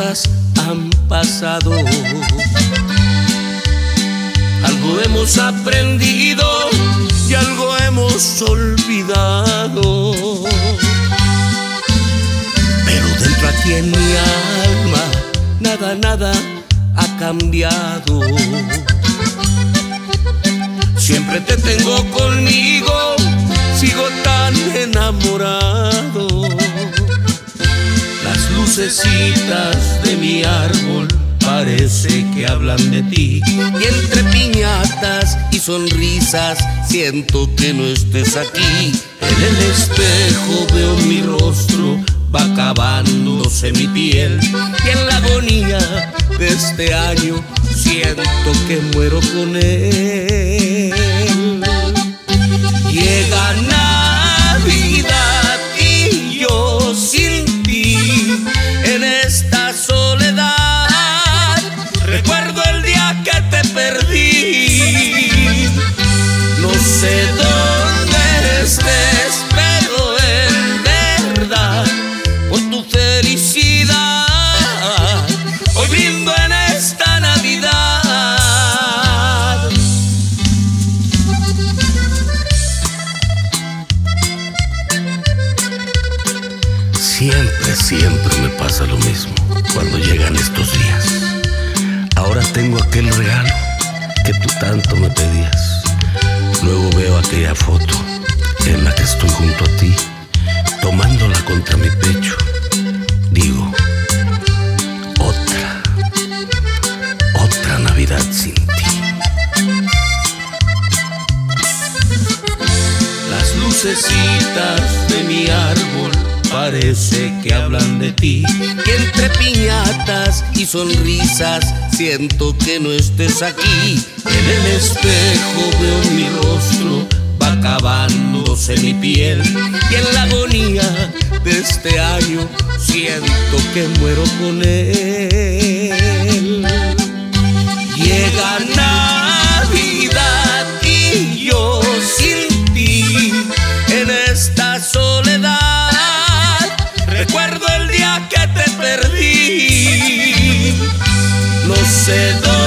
han pasado. Algo hemos aprendido y algo hemos olvidado. Pero dentro aquí en mi alma nada, nada ha cambiado. Siempre te tengo conmigo, sigo tan enamorado. Lucecitas de mi árbol parece que hablan de ti. Y entre piñatas y sonrisas siento que no estés aquí. En el espejo veo mi rostro, va acabándose mi piel. Y en la agonía de este año siento que muero con él. Sé dónde estés, pero en verdad por tu felicidad hoy brindo en esta Navidad. Siempre, siempre me pasa lo mismo cuando llegan estos días. Ahora tengo aquel regalo que tú tanto me pedías. Foto en la que estoy junto a ti, tomándola contra mi pecho. Digo, otra, otra Navidad sin ti. Las lucecitas de mi árbol parece que hablan de ti. Que entre piñatas y sonrisas siento que no estés aquí. En el espejo veo mi rostro, acabándose mi piel. Y en la agonía de este año siento que muero con él. Llega Navidad y yo sin ti en esta soledad. Recuerdo el día que te perdí. No sé dónde